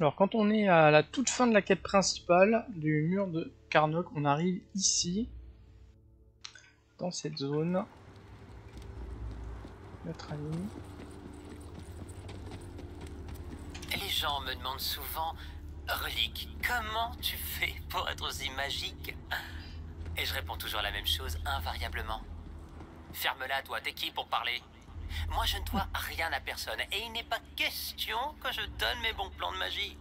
Alors quand on est à la toute fin de la quête principale du mur de Karnok, on arrive ici, dans cette zone. Notre ami. Les gens me demandent souvent, Relique, comment tu fais pour être aussi magique? Et je réponds toujours la même chose, invariablement. Ferme-la, toi, t'es qui pour parler? Moi, je ne dois rien à personne, et il n'est pas question que je donne mes bons plans de magie.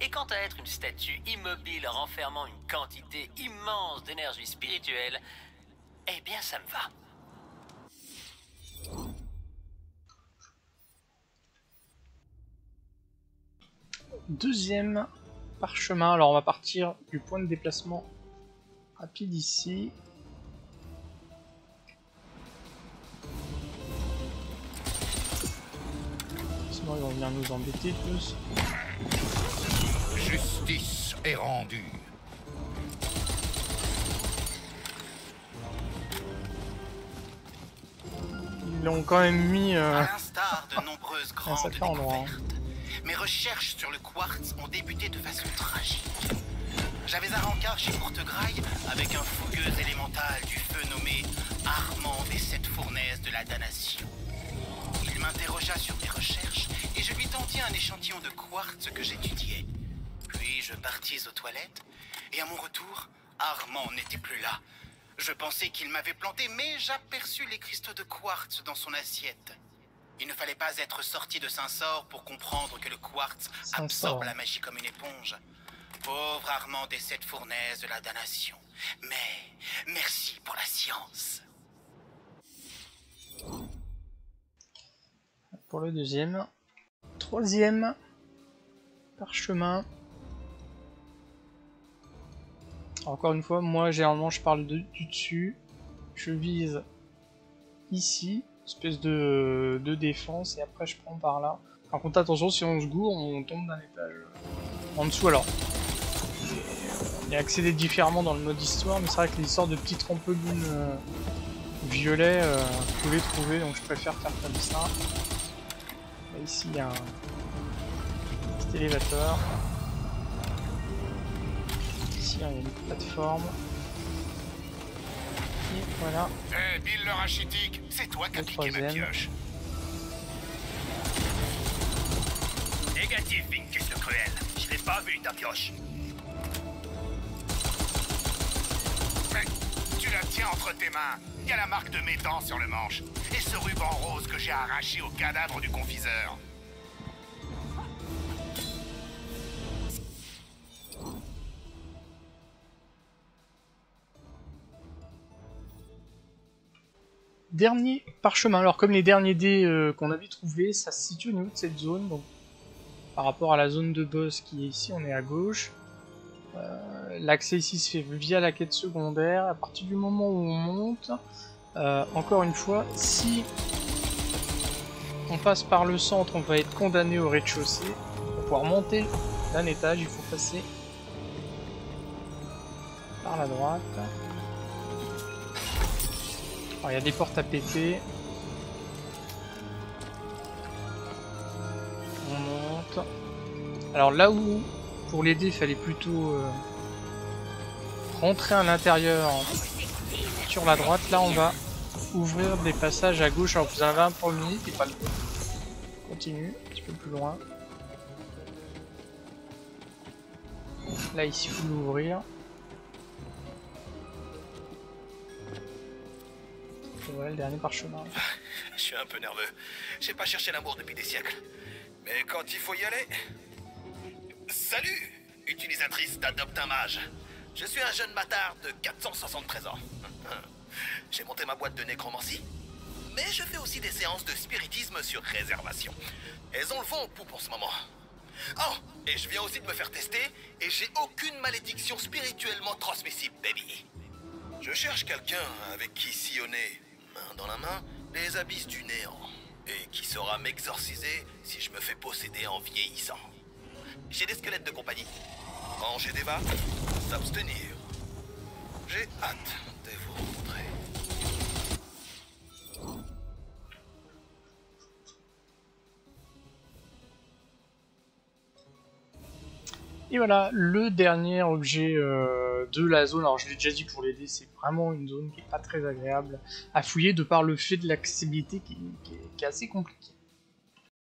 Et quant à être une statue immobile renfermant une quantité immense d'énergie spirituelle, eh bien, ça me va. Deuxième parchemin. Alors on va partir du point de déplacement rapide ici. Sinon ils vont venir nous embêter tous. Justice est rendue. Ils l'ont quand même mis euh, À l'instar de nombreuses grandes sacré endroit, hein. découvertes, mes recherches sur le quartz ont débuté de façon tragique. J'avais un rencard chez Portegraille avec un fougueux élémental du feu nommé Armand des sept fournaises de la damnation. Il m'interrogea sur échantillon de quartz que j'étudiais. Puis je partis aux toilettes et à mon retour, Armand n'était plus là. Je pensais qu'il m'avait planté, mais j'aperçus les cristaux de quartz dans son assiette. Il ne fallait pas être sorti de Saint-Sort pour comprendre que le quartz absorbe la magie comme une éponge. Pauvre Armand des sept fournaises de la damnation. Mais merci pour la science. pour le deuxième. Troisième parchemin. Encore une fois, moi généralement je parle de- du dessus. Je vise ici, espèce de, défense, et après je prends par là. Par contre attention, si on se gourre, on tombe d'un étage en dessous alors. Il est accédé différemment dans le mode histoire, mais c'est vrai que les sortes de petites trampolines euh, violets, euh, vous pouvez trouver, donc je préfère faire comme ça. Là, ici, il y a un petit élévateur. Ici, il y a une plateforme. Et voilà. Eh, Bill le rachitique, c'est toi qui as piqué ma pioche. Négatif, Vincus le cruel. Je l'ai pas vu ta pioche. Mais tu la tiens entre tes mains. Il y a la marque de mes dents sur le manche. Et ce ruban rose j'ai arraché au cadavre du confiseur. Dernier parchemin. Alors, comme les derniers dés euh, qu'on avait trouvés, ça se situe au niveau de cette zone? Donc, par rapport à la zone de boss qui est ici, on est à gauche. Euh, L'accès ici se fait via la quête secondaire. À partir du moment où on monte, euh, encore une fois, si on passe par le centre, on va être condamné au rez-de-chaussée. Pour pouvoir monter d'un étage, il faut passer par la droite. Il y a des portes à péter. On monte. Alors là où, pour l'aider, il fallait plutôt euh, rentrer à l'intérieur sur la droite, là on va ouvrir des passages à gauche. En avez un premier, qui est pas le bon. Continue, un petit peu plus loin. Là ici, faut l'ouvrir. Voilà le dernier parchemin. Je suis un peu nerveux. J'ai pas cherché l'amour depuis des siècles. Mais quand il faut y aller. Salut, utilisatrice d'Adopte un Mage. Je suis un jeune bâtard de 473 ans. J'ai monté ma boîte de nécromancie. Mais je fais aussi des séances de spiritisme sur réservation. Elles ont le vent au poupe en ce moment. Oh, et je viens aussi de me faire tester, et j'ai aucune malédiction spirituellement transmissible, baby. Je cherche quelqu'un avec qui sillonner, main dans la main, les abysses du néant. Et qui saura m'exorciser si je me fais posséder en vieillissant. J'ai des squelettes de compagnie. Manger des bas, s'abstenir. J'ai hâte de vous Et voilà, le dernier objet euh, de la zone, alors je l'ai déjà dit pour l'aider, c'est vraiment une zone qui est pas très agréable à fouiller de par le fait de l'accessibilité qui est assez compliquée.